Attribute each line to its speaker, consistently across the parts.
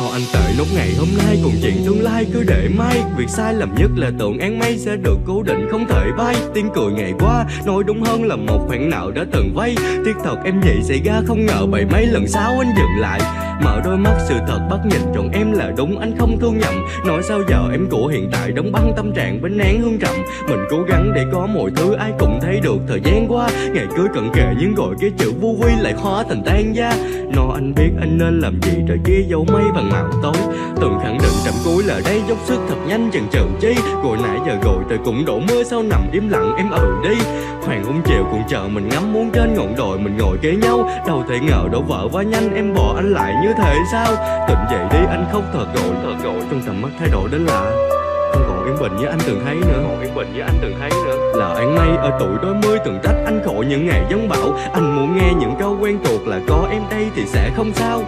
Speaker 1: cho anh tệ nốt ngày hôm nay còn chuyện tương lai cứ để mai. Việc sai lầm nhất là tưởng án mây sẽ được cố định không thể bay. Tiếng cười ngày qua, nói đúng hơn là một khoản nợ đã từng vay. Tiếc thật em vậy xảy ra không ngờ bảy mấy lần sau anh dừng lại mở đôi mắt, sự thật bắt nhìn chọn em là đúng, anh không thương nhầm. Nói sao giờ em của hiện tại đóng băng tâm trạng bên nén hương trầm. Mình cố gắng để có mọi thứ, ai cũng thấy được thời gian qua. Ngày cưới cận kề nhưng gọi cái chữ vô quy lại hóa thành tan gia nó anh biết anh nên làm gì, trời kia dấu mây bằng màu tối. Từng khẳng định trầm cuối là đây, dốc sức thật nhanh chần chừ chi. Rồi nãy giờ gọi trời cũng đổ mưa sao nằm im lặng em ừ đi. Hoàng hôn chiều cũng chờ mình ngắm muốn trên ngọn đồi, mình ngồi kế nhau. Đâu thể ngờ đổ vợ quá nhanh, em bỏ anh lại như thế sao? Tỉnh dậy đi anh khóc thật gọi thật gọi trong tầm mắt thay đổi đến lạ. Không còn yên bình như anh từng thấy nữa. Còn yên bình như anh từng thấy nữa. Là anh mây ở tuổi đôi mươi từng trách anh khổ những ngày giống bão. Anh muốn nghe những câu quen thuộc là có em đây thì sẽ không sao.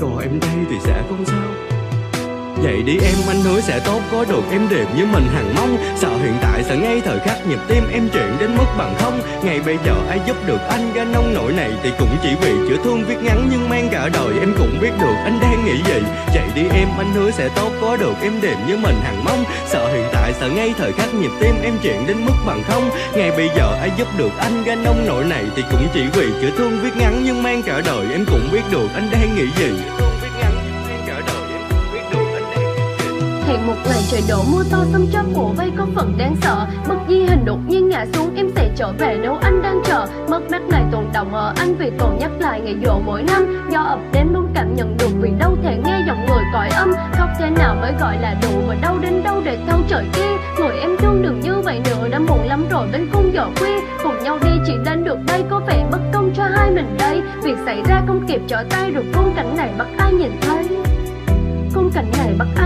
Speaker 1: Có em đây thì sẽ không sao Vậy đi em, anh hứa sẽ tốt, có được em đẹp như mình hằng mong. Sợ hiện tại sợ ngay thời khắc nhịp tim em chuyện đến mức bằng không. Ngày bây giờ ai giúp được anh ra nông nỗi này Thì cũng chỉ vì chữa thương viết ngắn. Nhưng mang cả đời em cũng biết được anh đang nghĩ gì. Chạy đi em, anh hứa sẽ tốt, có được em đẹp như mình hằng mong. Sợ hiện tại sợ ngay thời khắc nhịp tim em chuyện đến mức bằng không. Ngày bây giờ ai giúp được anh ra nông nỗi này Thì cũng chỉ vì chữa thương viết ngắn. Nhưng mang cả đời em cũng biết được anh đang nghĩ gì.
Speaker 2: Hẹn một ngày trời đổ mưa to xâm cho bùa vây có phần đáng sợ. Bất di hình đột nhiên ngã xuống, em sẽ trở về nếu anh đang chờ. Mất mát này tồn động ở anh vì còn nhắc lại ngày dỗ mỗi năm. Do ập đến luôn cảm nhận được vì đâu thể nghe giọng người cõi âm. Khóc thế nào mới gọi là đủ và đâu đến đâu để thâu trời kia. Người em thương đừng như vậy nữa, đã muộn lắm rồi bên khung giờ khuya Cùng nhau đi, chỉ lên được đây có vẻ bất công cho hai mình đây. Việc xảy ra không kịp trở tay, rồi khung cảnh này bắt ai nhìn thấy? Khung cảnh này bắt ai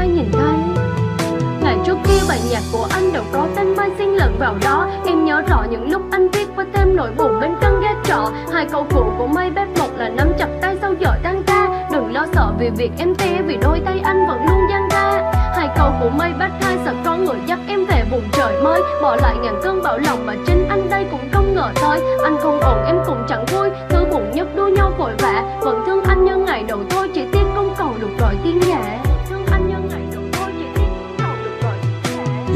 Speaker 2: bài nhạc của anh đều có tên mai xin lẫn vào đó. Em nhớ rõ những lúc anh viết với thêm nỗi buồn bên căn gác trọ. Hai câu cũ của mây bếp một là nắm chặt tay sau giờ tan ca. Đừng lo sợ vì việc em té, vì đôi tay anh vẫn luôn dang ra Hai câu của mây Bếp hai sợ có người dắt em về vùng trời mới. Bỏ lại ngàn cơn bão lòng mà trên anh đây cũng không ngờ thôi. Anh không ổn, em cũng chẳng vui. Thứ buồn nhất đua nhau vội vã. Vẫn thương anh như ngày đầu thôi, chỉ tiếc không còn được gọi tiếng nhẹ.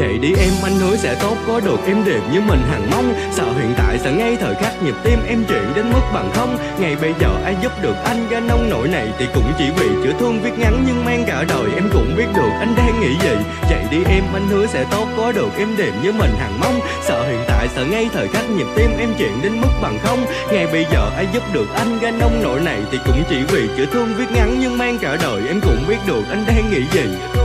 Speaker 1: Vậy đi em, anh hứa sẽ tốt, có được em đẹp như mình hằng mong. Sợ hiện tại sợ ngay thời khắc nhịp tim em chuyện đến mức bằng không. Ngày bây giờ ai giúp được anh ra nông nỗi này Thì cũng chỉ vì chữa thương viết ngắn. Nhưng mang cả đời em cũng biết được anh đang nghĩ gì. Vậy đi em, anh hứa sẽ tốt, có được em đẹp như mình hằng mong. Sợ hiện tại sợ ngay thời khắc nhịp tim em chuyện đến mức bằng không. Ngày bây giờ ai giúp được anh ra nông nỗi này Thì cũng chỉ vì chữa thương viết ngắn. Nhưng mang cả đời em cũng biết được anh đang nghĩ gì.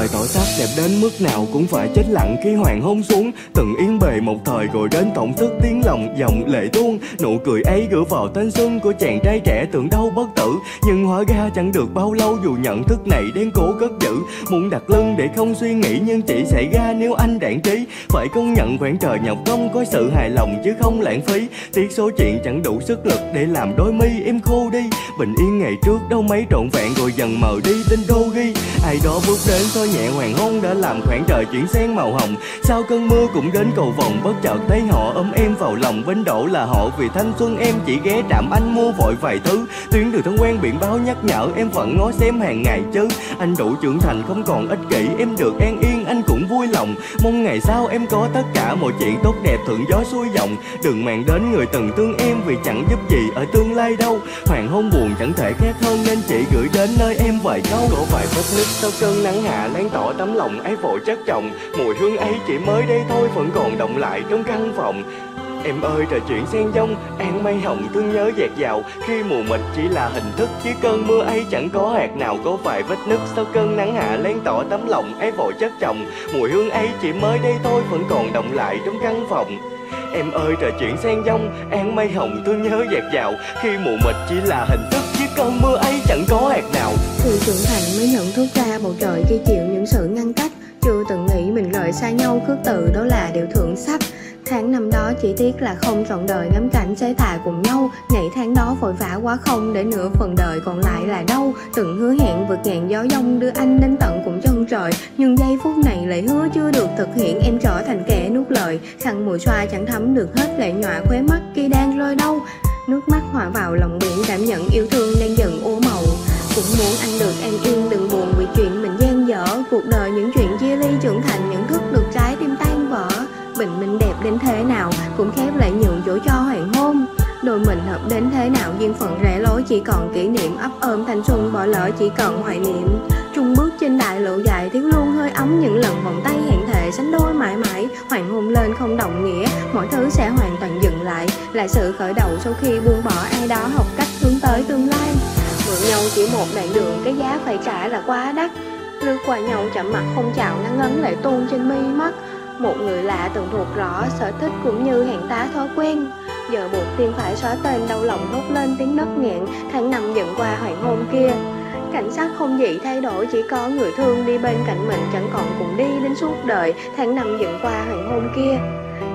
Speaker 1: Khoảng trời tỏ sắc đẹp đến mức nào cũng phải chết lặng khi hoàng hôn xuống. Từng yên bề một thời rồi đến tổng thức tiếng lòng, dòng lệ tuôn. Nụ cười ấy gửi vào thanh xuân của chàng trai trẻ tưởng đâu bất tử. Nhưng hóa ra chẳng được bao lâu dù nhận thức này đến cố cất giữ. Muốn đặt lưng để không suy nghĩ nhưng chỉ xảy ra nếu anh đạn trí Phải công nhận khoảng trời nhọc công có sự hài lòng chứ không lãng phí. Tiếc số chuyện chẳng đủ sức lực để làm đôi mi em khô đi. Bình yên ngày trước đâu mấy trộn vẹn, rồi dần mờ đi tên đô ghi. Ai đó bước đến thôi nhẹ hoàng hôn đã làm khoảng trời chuyển sang màu hồng. Sau cơn mưa cũng đến cầu vồng, bất chợt thấy họ ôm em vào lòng. Bên đổ là họ vì thanh xuân, em chỉ ghé trạm anh mua vội vài thứ. Tuyến đường thân quen biển báo nhắc nhở, em vẫn ngó xem hàng ngày chứ. Anh đủ trưởng thành, không còn ích kỷ, em được an yên anh vui lòng. Mong ngày sau em có tất cả mọi chuyện tốt đẹp, thuận gió xuôi dòng. Đừng màng đến người từng thương em vì chẳng giúp gì ở tương lai đâu. Hoàng hôn buồn chẳng thể khác hơn, nên chỉ gửi đến nơi em vài câu. Có vài phút nứt sau cơn nắng hạ lan tỏ tấm lòng ấy vội chất chồng. Mùi hương ấy chỉ mới đây thôi, vẫn còn động lại trong căn phòng. Em ơi trời chuyển xen dông An mây hồng thương nhớ dạt dào. Khi mù mịt chỉ là hình thức, Chứ cơn mưa ấy chẳng có hạt nào Có vài vết nứt. Sau cơn nắng hạ Lén tỏ tấm lòng, ấy vội chất chồng. Mùi hương ấy chỉ mới đây thôi, Vẫn còn động lại trong căn phòng. Em ơi trời chuyển xen dông An mây hồng thương nhớ dạt dào. Khi mù mịt chỉ là hình thức, Chứ cơn mưa ấy chẳng có hạt nào.
Speaker 3: Sự trưởng thành, mới nhận thức ra bầu trời khi chịu những sự ngăn cách. Chưa từng nghĩ mình rời xa nhau, khước từ đó là điều thượng sách. Tháng năm đó chỉ tiếc là không trọn đời, ngắm cảnh trái tài cùng nhau. Ngày tháng đó vội vã quá không để nửa phần đời còn lại là đâu Từng hứa hẹn vượt ngàn gió dông, đưa anh đến tận cùng chân trời. Nhưng giây phút này lại hứa chưa được thực hiện, em trở thành kẻ nuốt lời. Khăn mùi xoa chẳng thấm được hết lệ nhọa khóe mắt khi đang rơi đâu Nước mắt hòa vào lòng biển cảm nhận yêu thương đang dần ô màu. Cũng muốn anh được an yên, đừng buồn vì chuyện mình gian dở. Cuộc đời những chuyện chia ly trưởng thành, nhận thức được trái tim tay bình minh đẹp đến thế nào, cũng khép lại nhường chỗ cho hoàng hôn. Đôi mình hợp đến thế nào, duyên phận rẽ lối, chỉ còn kỷ niệm. Ấp ôm thanh xuân, bỏ lỡ chỉ cần hoài niệm. Trung bước trên đại lộ dài, thiếu luôn hơi ấm. Những lần vòng tay hẹn thề, sánh đôi mãi mãi. Hoàng hôn lên không đồng nghĩa, mọi thứ sẽ hoàn toàn dừng lại. Là sự khởi đầu sau khi buông bỏ ai đó, học cách hướng tới tương lai. Mượn nhau chỉ một đoạn đường, cái giá phải trả là quá đắt. Lướt qua nhau chậm mặt không chào nắng ấn lại tuôn trên mi mắt một người lạ từng thuộc rõ sở thích cũng như hẹn tá thói quen. Giờ buộc tim phải xóa tên đau lòng thốt lên tiếng nấc nghẹn Tháng năm dần qua hoàng hôn kia. Cảnh sát không dị thay đổi, chỉ có người thương đi bên cạnh mình chẳng còn cùng đi đến suốt đời Tháng năm dần qua hoàng hôn kia.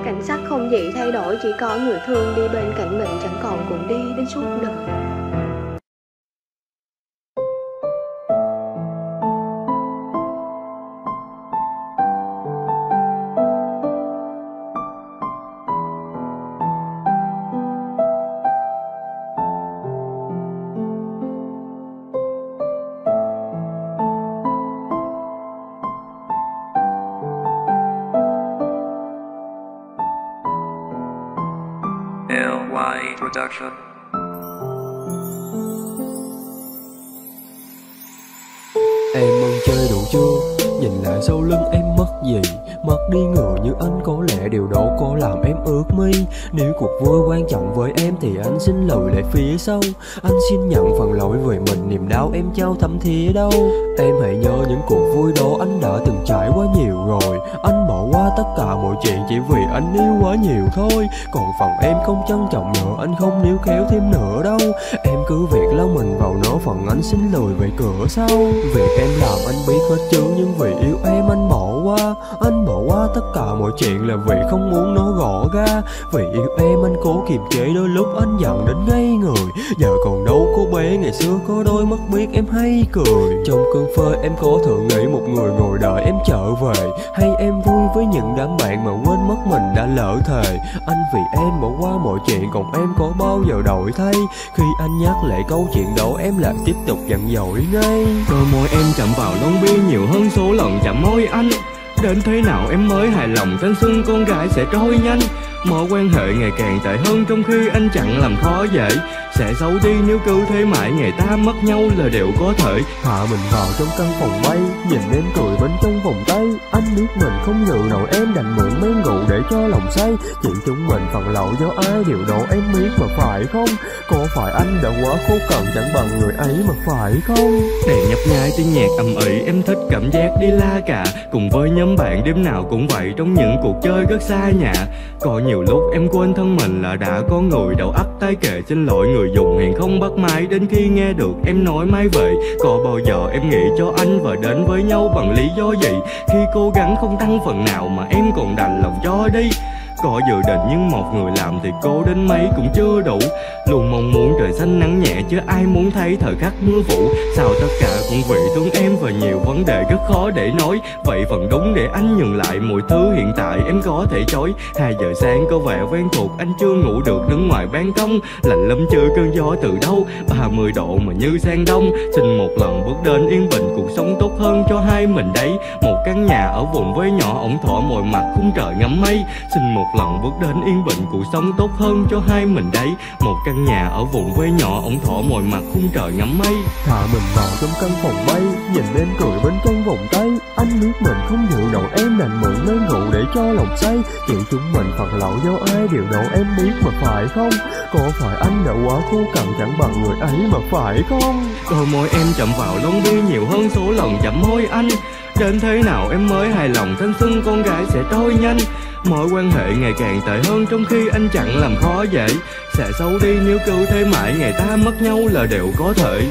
Speaker 3: Cảnh sát không dị thay đổi, chỉ có người thương đi bên cạnh mình chẳng còn cùng đi đến suốt đời.
Speaker 4: Production.
Speaker 5: Em mừng chơi đủ chưa? Nhìn lại sau lưng em mất gì? Mất đi người như anh có lẽ điều đó có làm em ước mi Nếu cuộc vui quan trọng với em thì anh xin lùi lại phía sau. Anh xin nhận phần lỗi về mình, niềm đau em trao thầm thía đâu Em hãy nhớ những cuộc vui đó anh đã từng trải quá nhiều rồi. Anh qua tất cả mọi chuyện chỉ vì anh yêu quá nhiều thôi. Còn phần em không trân trọng nữa, anh không níu kéo thêm nữa đâu. Em cứ việc lao mình vào nó, phần anh xin lùi về cửa sau. Việc em làm anh biết hết chứ nhưng vì yêu em anh bỏ qua Anh bỏ qua tất cả mọi chuyện là vì không muốn nói gõ ra Vì yêu em, anh cố kiềm chế, đôi lúc anh giận đến ngây người. Giờ còn đâu cô bé, ngày xưa có đôi mắt biết em hay cười. Trong cơn phơi em có thường nghĩ một người ngồi đợi em trở về. Hay em vui với những đám bạn mà quên mất mình đã lỡ thề. Anh vì em bỏ qua mọi chuyện, còn em có bao giờ đổi thay? Khi anh nhắc lại câu chuyện đó, em lại tiếp tục giận dỗi ngay.
Speaker 1: Đôi môi em chạm vào lông bi nhiều hơn số lần, chạm môi anh. Đến thế nào em mới hài lòng? Thanh xuân con gái sẽ trôi nhanh. Mối quan hệ ngày càng tệ hơn trong khi anh chẳng làm khó dễ. Sẽ xấu đi nếu cứ thế mãi ngày ta mất nhau là đều có thể.
Speaker 5: Hạ mình vào trong căn phòng bay, Nhìn em cười bên trong vòng mình không dự nổi em đành mượn mấy rượu để cho lòng say. Chuyện chúng mình phần lậu do ai điều đó em biết mà phải không? Có phải anh đã quá khô cằn chẳng bằng người ấy mà phải không?
Speaker 1: Đèn nhấp nhai tiếng nhạc ầm ĩ, em thích cảm giác đi la cà Cùng với nhóm bạn đêm nào cũng vậy trong những cuộc chơi rất xa nhà. Có nhiều lúc em quên thân mình là đã có người đầu ấp tay kề. Xin lỗi người dùng hẹn không bắt máy, đến khi nghe được em nói mai về có bao giờ em nghĩ cho anh và đến với nhau bằng lý do gì? Khi cố gắng không tăng phần nào mà em còn đành lòng cho đi có dự định nhưng một người làm thì cố đến mấy cũng chưa đủ. Luôn mong muốn trời xanh nắng nhẹ chứ ai muốn thấy thời khắc mưa phủ Sao tất cả cũng vì thương em và nhiều vấn đề rất khó để nói. Vậy phần đúng để anh nhường lại mọi thứ hiện tại em có thể chối. Hai giờ sáng có vẻ quen thuộc, anh chưa ngủ được, đứng ngoài ban công. Lạnh lắm chưa cơn gió từ đâu? Ba mươi độ mà như sang đông. Xin một lần bước đến yên bình, cuộc sống tốt hơn cho hai mình đấy. Một căn nhà ở vùng quê nhỏ ổng thọ mồi mặt khung trời ngắm mây. Xin một lần bước đến yên bình cuộc sống tốt hơn cho hai mình đấy. Một căn nhà ở vùng quê nhỏ ổng thọ mồi mặt khung trời ngắm mây.
Speaker 5: Thả mình vào trong căn phòng bay Nhìn em cười bên trong vòng tay. Anh biết mình không chịu nổi em đành mượn ly rượu để cho lòng say. Chuyện chúng mình phật lậu do ai điều đâu em biết mà phải không? Có phải anh đã quá khô cằn chẳng bằng người ấy mà phải không?
Speaker 1: Đôi môi em chậm vào lông đi nhiều hơn số lần chậm môi anh đến thế nào em mới hài lòng? Thanh xuân con gái sẽ trôi nhanh. Mối quan hệ ngày càng tệ hơn trong khi anh chẳng làm khó dễ. Sẽ xấu đi nếu cứ thế mãi, ngày ta mất nhau là đều có thể.